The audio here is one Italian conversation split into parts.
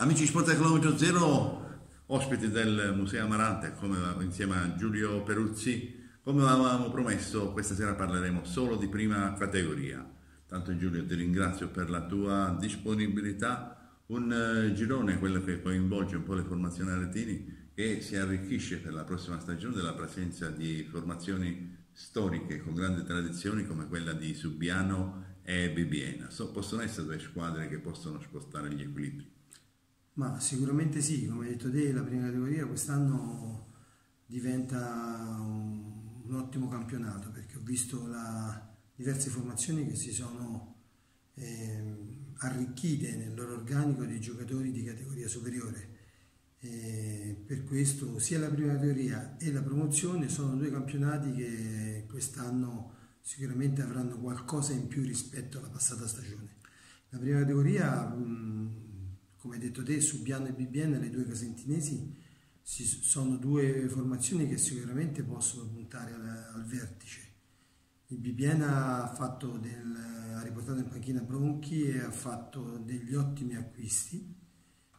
Amici Sport Chilometro Zero, ospiti del Museo Amarante, come, insieme a Giulio Peruzzi, come avevamo promesso, questa sera parleremo solo di prima categoria. Tanto Giulio ti ringrazio per la tua disponibilità, un uh, girone, quello che coinvolge un po' le formazioni aretini, che si arricchisce per la prossima stagione della presenza di formazioni storiche con grandi tradizioni come quella di Subiano e Bibiena. So, possono essere due squadre che possono spostare gli equilibri. Ma sicuramente sì, come hai detto te, la prima categoria quest'anno diventa un, un, ottimo campionato perché ho visto la, diverse formazioni che si sono eh, arricchite nel loro organico di giocatori di categoria superiore. E per questo sia la prima categoria e la promozione sono due campionati che quest'anno sicuramente avranno qualcosa in più rispetto alla passata stagione. La prima categoria mh, come hai detto te, Subiano e BBN, le due casentinesi, sono due formazioni che sicuramente possono puntare al, al vertice. Il BBN ha, del, ha, riportato in panchina Bronchi e ha fatto degli ottimi acquisti,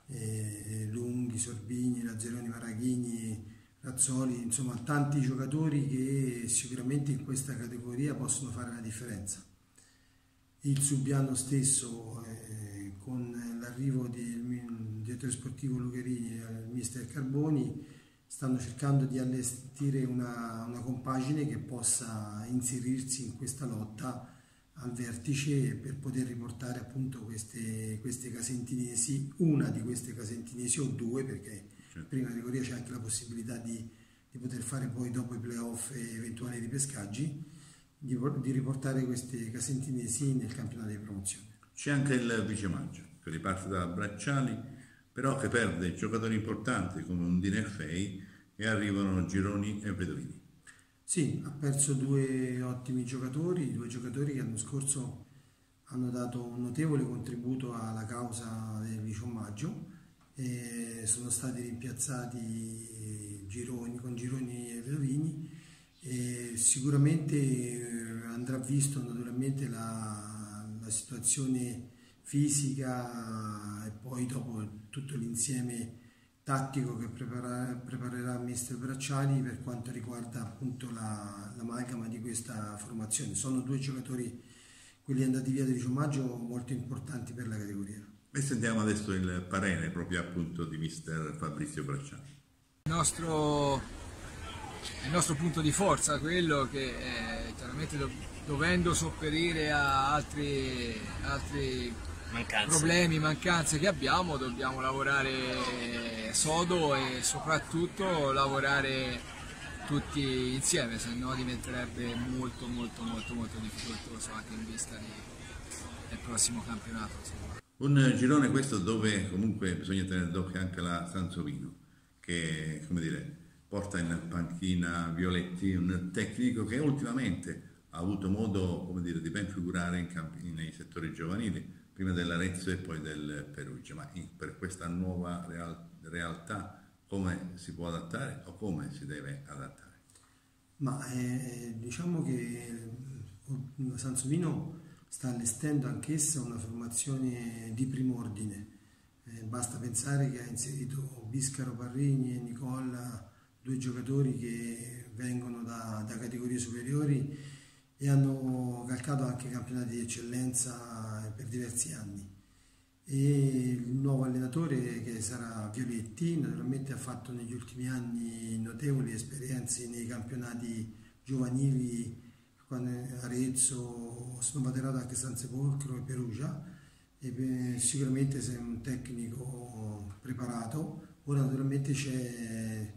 eh, Lunghi, Sorbini, Lazzeroni, Maraghini, Razzoli, insomma tanti giocatori che sicuramente in questa categoria possono fare la differenza. Il Subiano stesso eh, con l'arrivo del direttore sportivo Lugherini e il mister Carboni stanno cercando di allestire una, una compagine che possa inserirsi in questa lotta al vertice per poter riportare appunto queste, queste casentinesi, una di queste casentinesi o due perché certo. in prima categoria c'è anche la possibilità di, di, poter fare poi dopo i playoff eventuali ripescaggi di, di riportare queste casentinesi nel campionato di promozione. C'è anche il vice maggio che riparte da Bracciali, però che perde giocatori importanti come un Dinefei e arrivano Gironi e Pedolini. Sì, ha perso due ottimi giocatori, due giocatori che l'anno scorso hanno dato un notevole contributo alla causa del vice maggio e sono stati rimpiazzati Gironi, con Gironi e Pedolini e sicuramente andrà visto naturalmente la situazione fisica e poi dopo tutto l'insieme tattico che preparerà, preparerà Mister Bracciali per quanto riguarda appunto l'amalgama la, di questa formazione. Sono due giocatori, quelli andati via del 10 maggio, molto importanti per la categoria. E sentiamo adesso il parere proprio appunto di Mister Fabrizio Bracciali. Il nostro, il nostro punto di forza, quello che eh, chiaramente dovendo sopperire a altri, altri mancanze. problemi, mancanze che abbiamo, dobbiamo lavorare sodo e soprattutto lavorare tutti insieme, se no diventerebbe molto molto molto molto difficoltoso anche in vista di, del prossimo campionato. Un girone questo dove comunque bisogna tenere d'occhio anche la Sansovino, che come dire, porta in panchina Violetti, un tecnico che ultimamente ha avuto modo dire, di ben figurare in campi, nei settori giovanili prima dell'Arezzo e poi del Perugia, ma per questa nuova real, realtà come si può adattare o come si deve adattare? Ma eh, diciamo che Sansovino sta allestendo anch'essa una formazione di primo ordine. Eh, basta pensare che ha inserito Biscaro Parrini e Nicola, due giocatori che vengono da, da categorie superiori e hanno calcato anche campionati di eccellenza per diversi anni. E il nuovo allenatore che sarà Violetti naturalmente ha fatto negli ultimi anni notevoli esperienze nei campionati giovanili Arezzo, sono baterato anche San Sepolcro e Perugia e sicuramente sei un tecnico preparato. Ora naturalmente c'è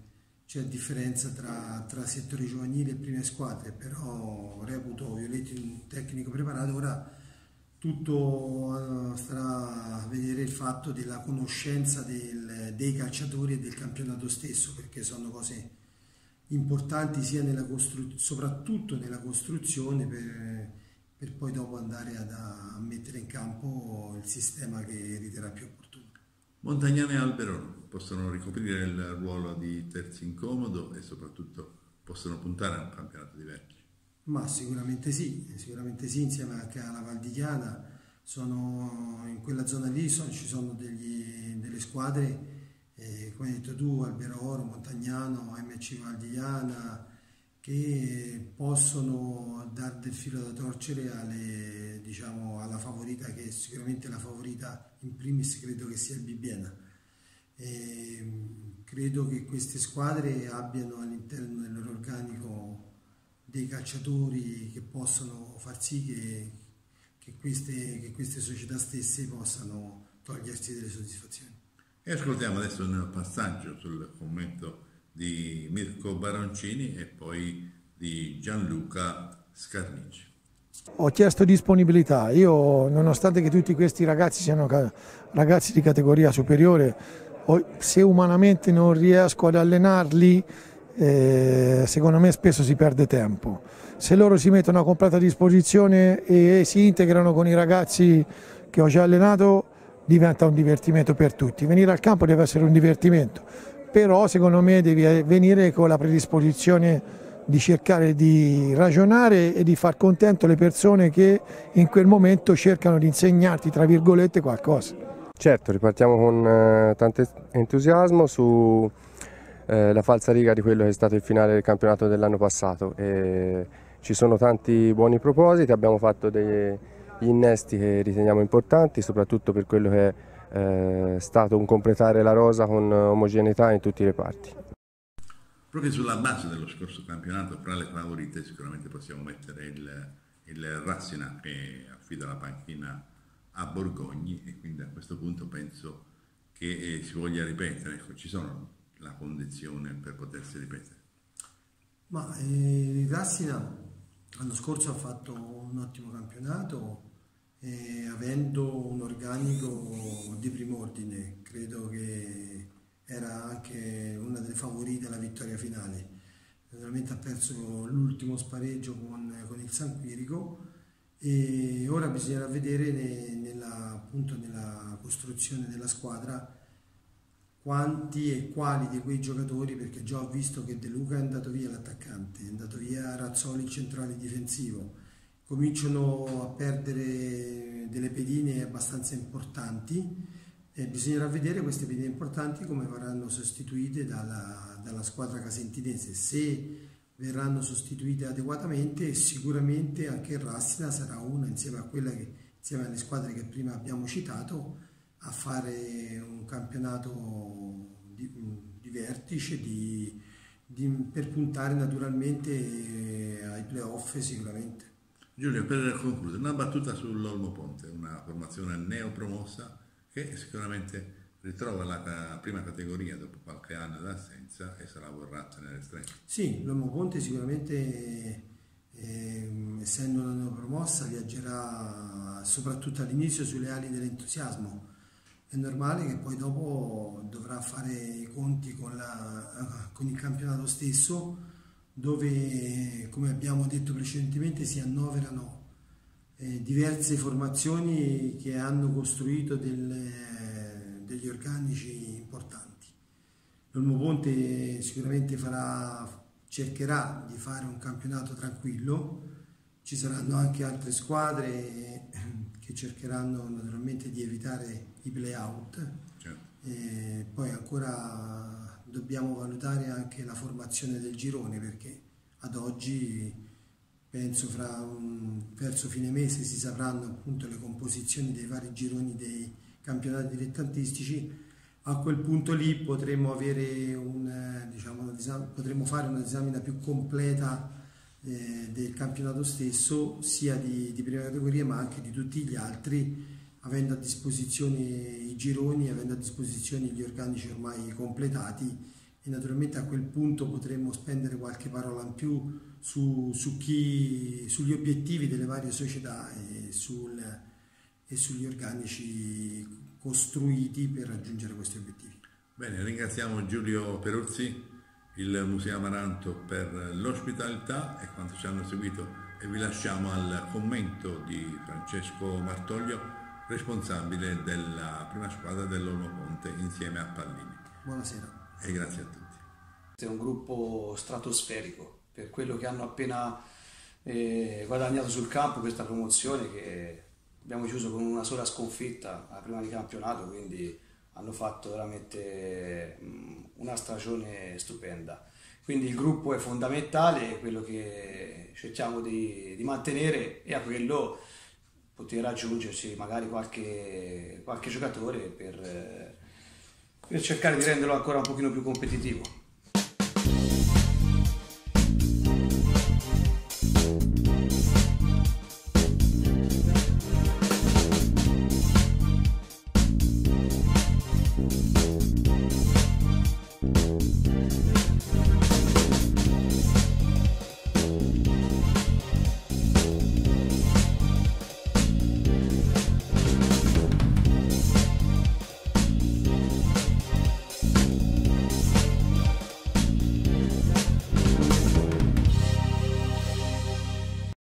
c'è differenza tra, tra settori giovanili e prime squadre, però reputo Violetti un tecnico preparato, ora tutto eh, starà a vedere il fatto della conoscenza del, dei calciatori e del campionato stesso, perché sono cose importanti sia nella soprattutto nella costruzione per, per poi dopo andare ad, a mettere in campo il sistema che riterrà più opportuno. Montagnane e possono ricoprire il ruolo di terzi incomodo e soprattutto possono puntare a un campionato di vertice. Ma sicuramente sì, sicuramente sì, insieme anche alla Valdichiana, sono, in quella zona lì sono, ci sono degli, delle squadre eh, come hai detto tu, Albero Oro, Montagnano, MC Valdigliana, che possono dare del filo da torcere alle, diciamo, alla favorita, che sicuramente la favorita in primis credo che sia il Bibbiena. E, credo che queste squadre abbiano all'interno del loro organico dei calciatori che possono far sì che, che, queste, che queste società stesse possano togliersi delle soddisfazioni. E ascoltiamo adesso il passaggio sul commento di Mirko Baroncini e poi di Gianluca Scarnici. Ho chiesto disponibilità, io nonostante che tutti questi ragazzi siano ragazzi di categoria superiore, se umanamente non riesco ad allenarli eh, secondo me spesso si perde tempo. Se loro si mettono a completa disposizione e si integrano con i ragazzi che ho già allenato diventa un divertimento per tutti. Venire al campo deve essere un divertimento, però secondo me devi venire con la predisposizione di cercare di ragionare e di far contento le persone che in quel momento cercano di insegnarti, tra virgolette, qualcosa. Certo, ripartiamo con eh, tanto entusiasmo su eh, la falsa riga di quello che è stato il finale del campionato dell'anno passato. E ci sono tanti buoni propositi, abbiamo fatto degli innesti che riteniamo importanti, soprattutto per quello che è eh, stato un completare la rosa con omogeneità in tutti i reparti. Proprio sulla base dello scorso campionato, fra le favorite sicuramente possiamo mettere il, il Rassina che affida la panchina a Borgogni e quindi a questo punto penso che eh, si voglia ripetere. Ecco, ci sono la condizione per potersi ripetere? Ma eh, Rassina l'anno scorso ha fatto un ottimo campionato eh, avendo un organico di prim'ordine, credo che era anche una delle favorite alla vittoria finale. Naturalmente ha perso l'ultimo spareggio con, con, il San Quirico e ora bisognerà vedere ne, nella, appunto nella costruzione della squadra quanti e quali di quei giocatori, perché già ho visto che De Luca è andato via l'attaccante, è andato via Razzoli il centrale difensivo, cominciano a perdere delle pedine abbastanza importanti e bisognerà vedere queste pedine importanti come verranno sostituite dalla, dalla squadra casentinese, se verranno sostituite adeguatamente e sicuramente anche il Rassina sarà una insieme a quella che insieme alle squadre che prima abbiamo citato a fare un campionato di, di vertice di, di, per puntare naturalmente ai playoff sicuramente. Giulio, per concludere, una battuta sull'Olmo Ponte, una formazione neopromossa che sicuramente ritrova la prima categoria dopo qualche anno d'assenza e sarà vorrà tenere stretto. Sì, l'Olmo Ponte sicuramente eh, essendo una neopromossa viaggerà soprattutto all'inizio sulle ali dell'entusiasmo è normale che poi dopo dovrà fare i conti con, la, con, il campionato stesso dove come abbiamo detto precedentemente si annoverano eh, diverse formazioni che hanno costruito delle, degli organici importanti. L'Olmo Ponte sicuramente farà, cercherà di fare un campionato tranquillo, ci saranno anche altre squadre che cercheranno naturalmente di evitare i play-out. Certo. poi ancora dobbiamo valutare anche la formazione del girone perché ad oggi penso fra un, verso fine mese si sapranno appunto le composizioni dei vari gironi dei campionati dilettantistici a quel punto lì potremmo, un, diciamo, potremmo fare una disamina più completa eh, del campionato stesso, sia di, di, prima categoria ma anche di tutti gli altri, avendo a disposizione i gironi, avendo a disposizione gli organici ormai completati. E naturalmente a quel punto potremmo spendere qualche parola in più su, su chi, sugli obiettivi delle varie società e, sul, e sugli organici costruiti per raggiungere questi obiettivi. Bene, ringraziamo Giulio Peruzzi il Museo Amaranto per l'ospitalità e quanto ci hanno seguito e vi lasciamo al commento di Francesco Martoglio, responsabile della prima squadra dell'Olmo Ponte insieme a Pallini. Buonasera. E grazie a tutti. È un gruppo stratosferico per quello che hanno appena eh, guadagnato sul campo questa promozione che abbiamo chiuso con una sola sconfitta alla prima di campionato, quindi hanno fatto veramente una stagione stupenda. Quindi il gruppo è fondamentale, è quello che cerchiamo di, di mantenere e a quello poter aggiungerci magari qualche, qualche giocatore per, per cercare di renderlo ancora un pochino più competitivo.